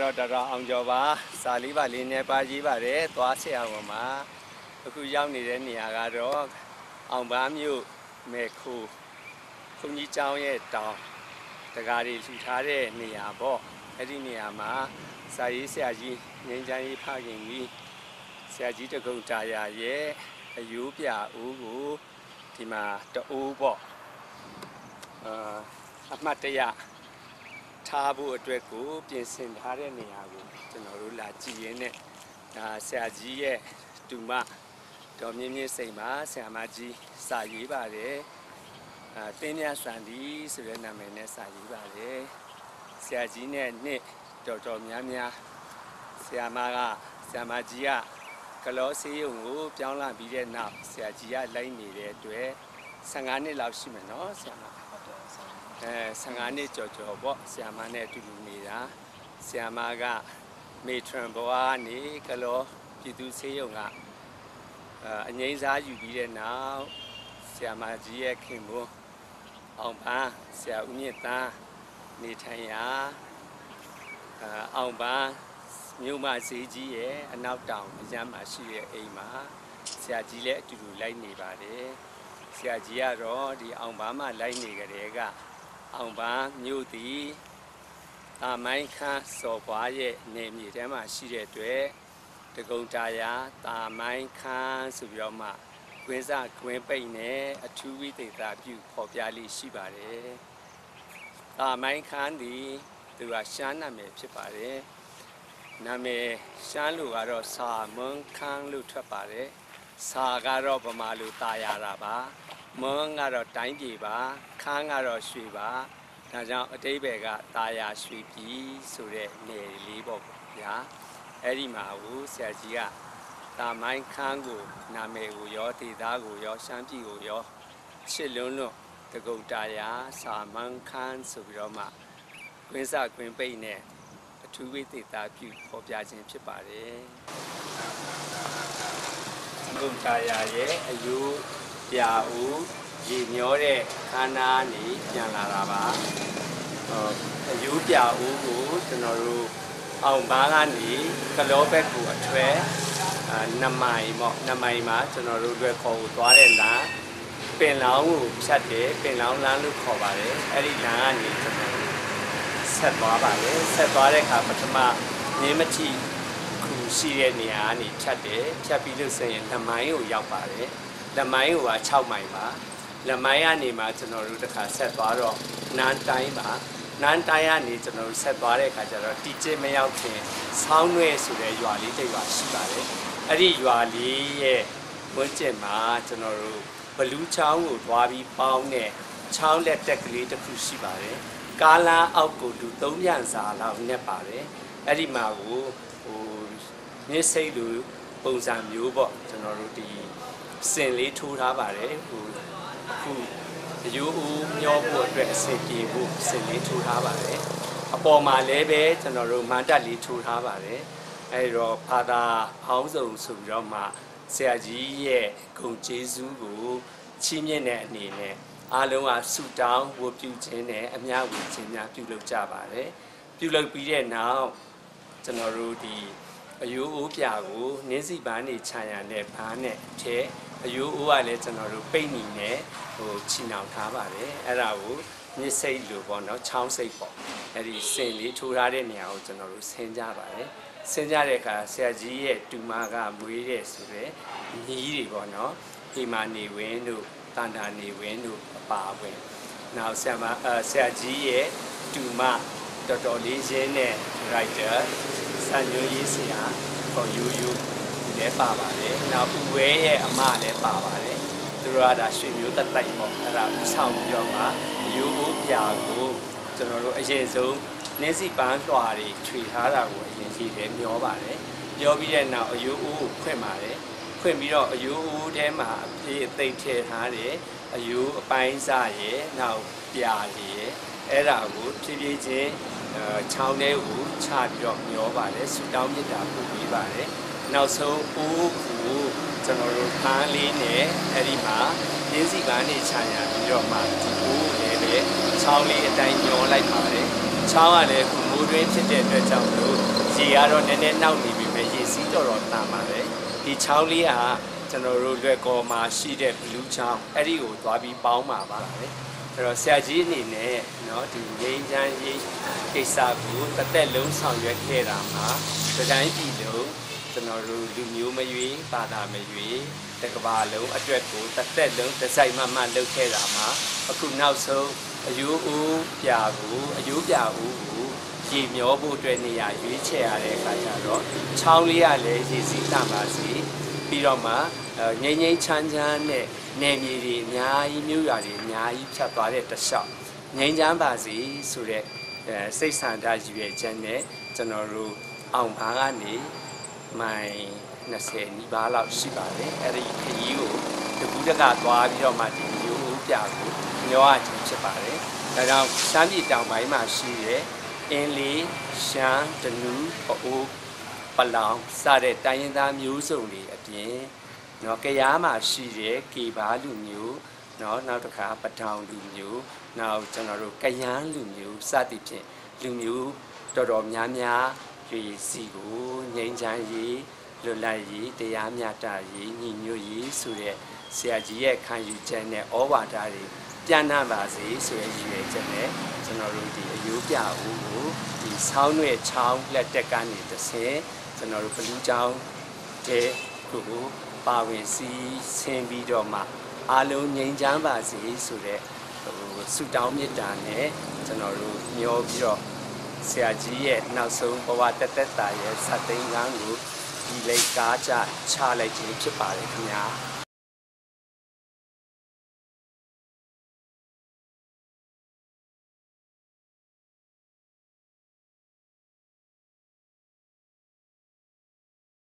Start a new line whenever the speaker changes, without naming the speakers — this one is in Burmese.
တော့တော်တော်အောင်ကျော်ပါစာလေးပါလေးနဲ့ပါရေးပါတယ်သွားဆရာဝန်မှာအခုရောက်နေတဲ့နေရာကတော့အောင်ပန်းမြို့မေခိုခွန်ကြီးကျောင်းရဲ့တောင်တကားတွေလှူထားတဲ့နေရာပေါ့အဲ့ဒီနေရာမှာစာရေးဆရာကြီးငင်းချမ်းရေးဖခင်ကြီးဆရာကြီးတကုံတာယာရဲ့အယိုးပြအိုးကိုဒီမှာတအိုးပေါ့အာအမှတ်တရ ထားဖို့အတွက်ကိုပြင်ဆင်ထားတဲ့နေရာကိုကျွန်တော်တို့လာကြည့်ရင်းနဲ့ဒါဆရာကြီးရဲ့တူမတော်မြင့်မြင့်စိန်မှာဆရာမကြီးစာရေးပါတယ်အာတင်းမြတ်စံဒီဆိုတဲ့နာမည်နဲ့စာရေးပါတယ်ဆရာကြီးနဲ့နှစ်တော်တော်များများဆရာမကဆရာမကြီးကကလောဆေးရုံကိုပြောင်းလာပြီးတဲ့နောက်ဆရာကြီးကလိုက်နေတဲ့အတွက်15နှစ်လောက်ရှိမယ်နော်ဆရာမ အဲ15နှစ်ကျော်ကျော်ပေါ့ဆီယာမနဲ့အတူတူနေတာဆီယာမကမေထရန်ဘွားနေကလောပြည်သူဆေးရုံကအဲအငိမ့်စားယူပြီးတဲ့နောက်ဆီယာမကြီးရဲ့ခင်မွန်းအောင်ပန်းဆရာဦးမြင့်တန်းနေထိုင်ရာအဲအောင်ပန်းမြို့မဈေးကြီးရဲ့အနောက်တောင်အရမ်းမှာရှိတဲ့အိမ်မှာဆရာကြီးလည်းအတူတူလိုက်နေပါတယ်ဆရာကြီးကတော့ဒီအောင်ပန်းမှာလိုက်နေကြတဲ့က အောင်ပန်းမြို့သည်တာမိုင်းခန်းစော်ပွားရဲ့နေမြေထဲမှာရှိတဲ့အတွက်တကုံတာယာတာမိုင်းခန်းဆိုပြီးတော့မှကွင်းစကွင်းပိတ်နဲ့အထူးဝိသေသပြုဖော်ပြလေးရှိပါတယ်။တာမိုင်းခန်းသည်သူကရှမ်းနာမည်ဖြစ်ပါတယ်။နာမည်ရှမ်းလူကတော့စာမွန်းခန်းလို့ထွက်ပါတယ်။စာကတော့ဗမာလူတာယာတာပါ။ မွန်းကတော့တိုင်းပြည်ပါခန်းကတော့ရွှေပါဒါကြောင့်အတိဘယ်ကตาယာရွှေပြည်ဆိုတဲ့နေလေးပေါ့ဗျာအဲ့ဒီမှာကိုဆရာကြီးကတာမိုင်းခန်းကိုနာမည်ကိုရောဒေသားကိုရောရှမ်းပြည်ကိုရောချစ်လွန်းလွန်းတကုတ်တာယာစာမန်းခန်းဆိုပြီးတော့မှကွင်းစကွင်းပိတ်နဲ့အထူးဝိသေသပြုဖော်ပြခြင်းဖြစ်ပါတယ်တကုတ်တာယာရဲ့အယု ပြာဦးရေမျောတဲ့ခန္ဓာနေပြန်လာတာပါဟောအယုပြာဦးကိုကျွန်တော်တို့အောင်ဘားကနေကလောဘက်ကိုအထွဲအာနမိုင်ပေါ့နမိုင်မှာကျွန်တော်တို့အတွက်ခေါ်ကိုသွားတဲ့လမ်းပင်လောင်းကိုဖြတ်တယ်ပင်လောင်းလမ်းလို့ခေါ်ပါတယ်အဲ့ဒီလမ်းကနေကျွန်တော်တို့ဆက်သွားပါတယ်ဆက်သွားတဲ့အခါပထမမြင်းမတိခုရှိတဲ့နေရာကနေဖြတ်တယ်ဖြတ်ပြီးလို့ဆိုရင်နမိုင်ကိုရောက်ပါတယ် နမိုင်ကိုက6မိုင်ပါနမိုင်ကနေမှကျွန်တော်တို့တစ်ခါဆက်သွားတော့နန်းတိုင်းပါနန်းတိုင်းကနေကျွန်တော်တို့ဆက်သွားတဲ့အခါကျတော့တီကျင်းမရောက်ခင်ဆောင်းရွဲဆိုတဲ့ရွာလေးတစ်ရွာရှိပါတယ်အဲ့ဒီရွာလေးရဲ့ဝန်းကျင်မှာကျွန်တော်တို့ဘလူးချောင်းကိုသွားပြီးပေါင်းတဲ့ချောင်းလက်တက်ကလေးတစ်ခုရှိပါတယ်ကားလမ်းအောက်ကိုလူသုံးပြန်စာလောက်နဲ့ပါတယ်အဲ့ဒီမှာကိုဟိုမြစ်စိတ်လိုပုံစံမျိုးပေါ့ကျွန်တော်တို့ဒီ စင်လေးထိုးထားပါတယ်ဟိုအခုရိုးဦးမျောဖို့အတွက်အဆင်ပြေဖို့စင်လေးထိုးထားပါတယ်အပေါ်မှာလည်းပဲကျွန်တော်တို့မန်တက်လေးထိုးထားပါတယ်အဲဒီတော့ဘာသာအောင်းစုံဆိုပြီးတော့မှဆရာကြီးရဲ့ဂုံကျေးဇူးကိုချီးမြှင့်တဲ့အနေနဲ့အားလုံးကဆုတောင်းဝတ်ပြုခြင်းနဲ့အများဝေခြင်းများပြုလုပ်ကြပါတယ်ပြုလုပ်ပြီးတဲ့နောက်ကျွန်တော်တို့ဒီအယိုးအိုးပြကိုနင်းစီပန်းနေခြံရံနဲ့ဘားနဲ့ထဲ အယိုးအိုးကလည်းကျွန်တော်တို့ပိတ်နီနဲ့ဟိုချီနှောင်ထားပါတယ်အဲ့ဒါကိုမြစ်စိတ်လို့ပေါ့နော်ချောင်းစိတ်ပေါ့အဲ့ဒီစင်လေးထိုးထားတဲ့နေရာကိုကျွန်တော်တို့ဆင်းကြပါတယ်ဆင်းကြတဲ့အခါဆရာကြီးရဲ့တူမကမွေးတဲ့ဆိုတဲ့ညီးတွေပေါ့နော်အိမ်မာနေဝင်းတို့တန်တာနေဝင်းတို့အပါအဝင်နောက်ဆရာမအဲဆရာကြီးရဲ့တူမတော်တော်လေးရင်းတဲ့ writer စံညွှန်းရေးဆရာခေါ်ယူယူ လည်းပါပါတယ်နောက်ဦးဝဲရဲ့အမလည်းပါပါတယ်သူတို့ကဒါရွှေမျိုးတက်တိုက်ပေါ့အဲ့ဒါဦးဆောင်ပြီးတော့မှရိုးအိုးပြာကိုကျွန်တော်တို့အရင်ဆုံးနေစီပန်းလွှာတွေခြွေထားတာကိုအရင်ကြီးတယ်မျောပါတယ်မျောပြီးတဲ့နောက်အယိုးအိုးကိုဖွင့်ပါတယ်ဖွင့်ပြီးတော့အယိုးအိုးထဲမှာအပြေးအသိပ်ထည့်ထားတယ်အယိုးအပိုင်းစားရယ်နောက်ပြာလေးရယ်အဲ့ဒါကိုဖြည်းဖြည်းချင်းအဲချောင်းထဲကိုချပြီးတော့မျောပါတယ်ဆူတောင်းမြစ်တာပို့ပေးပါတယ် နောက်ဆုံးအိုးကိုကျွန်တော်တို့ဖန်းလေးနဲ့အဲ့ဒီမှာရင်းစီကနေခြံရပြီးတော့မှဒီအိုးကိုလည်းပဲချောင်းလေးအတိုင်းညောလိုက်ပါတယ်ချောင်းကလည်းခုမိုးတွင်းဖြစ်တဲ့အတွက်ကြောင့်လို့ ရေကတော့နည်းနည်းနောက်နေပြီပဲရေစီးတော်တော်တန်ပါတယ်ဒီချောင်းလေးကကျွန်တော်တို့လွယ်ကော်မှာရှိတဲ့ဘလူးချောင်းအဲ့ဒီကိုသွားပြီးပေါင်းမှာပါလေအဲ့တော့ဆရာကြီးအနေနဲ့เนาะဒီငိမ့်ချမ်းရေးကိစ္စကိုတစ်သက်လုံးဆောင်ရွက်ခဲ့တာမှာဒီတိုင်းပြည်လုံး ကျွန်တော်တို့လူမျိုးမရွေးဘာသာမရွေးတကဘာလုံးအတွက်ကိုတစ်သက်လုံးတစ်စိုက်မှမှလုပ်ခဲ့တာမှာအခုနောက်ဆုံးအယိုးဦးပြာကိုအယိုးပြာဦးကိုရေမျောဖို့အတွက်နေရာရွေးချယ်ရတဲ့အခါကျတော့ချောင်းလေးကလည်းရေစီးတန်ပါစီပြီးတော့မှအဲငိမ့်ငိမ့်ချမ်းချမ်းနဲ့နယ်မြေတွေအများကြီးမြို့ရွာတွေအများကြီးဖြတ်သွားတဲ့တစ်လျှောက်ငိမ့်ချမ်းပါစီဆိုတဲ့အဲစိတ်ဆန္ဒရည်ရွယ်ချက်နဲ့ကျွန်တော်တို့အောင်ပါကနေ မိုင်20နီးပါးလောက်ရှိပါတယ်အဲ့ဒီခရီးကိုတကူးတကသွားပြီးတော့မှဒီမျိုးပြကိုညောအချင်းဖြစ်ပါတယ်ဒါကြောင့်ရှမ်းပြည်တောင်ပိုင်းမှာရှိရဲအင်းလေးရှမ်းတနူးပအိုးပလောင်စတဲ့တိုင်းရင်းသားမျိုးစုံတွေအပြင်နော်ကရားမှာရှိတဲ့ကေဘာလူမျိုးနော်နောက်တစ်ခါပထောင်လူမျိုးနောက်ကျွန်တော်တို့ကယန်းလူမျိုးစသည်ဖြင့်လူမျိုးတော်တော်များများ တွေစီကိုငြိမ်းချမ်းရေးလွတ်လပ်ရေးတရားမျှတရေးညီညွတ်ရေးဆိုတဲ့ဆရာကြီးရဲ့ခံယူချက်နဲ့ဩဝါဒတွေပြန့်နှံ့ပါစေဆိုတဲ့ရည်ရွယ်ချက်နဲ့ကျွန်တော်တို့ဒီအယိုးပြဦးကိုဒီဆောင်းရွက်ချောင်းလက်တက်ကနေတစ်ဆင့်ကျွန်တော်တို့ဘလူးချောင်းတဲ့ကိုပါဝင်စီးဆင်းပြီးတော့မှအားလုံးငြိမ်းချမ်းပါစေဆိုတဲ့ဟိုဆုတောင်းမေတ္တာနဲ့ကျွန်တော်တို့မျောပြီးတော့ ဆရာကြီးရဲ့နောက်ဆုံးဘဝတက်တက်တာရဲ့စက်သိန်းကန်းကိုဒီလိတ်ကားကြချလိုက်ခြင်းဖြစ်ပါတယ်ခင်ဗျာ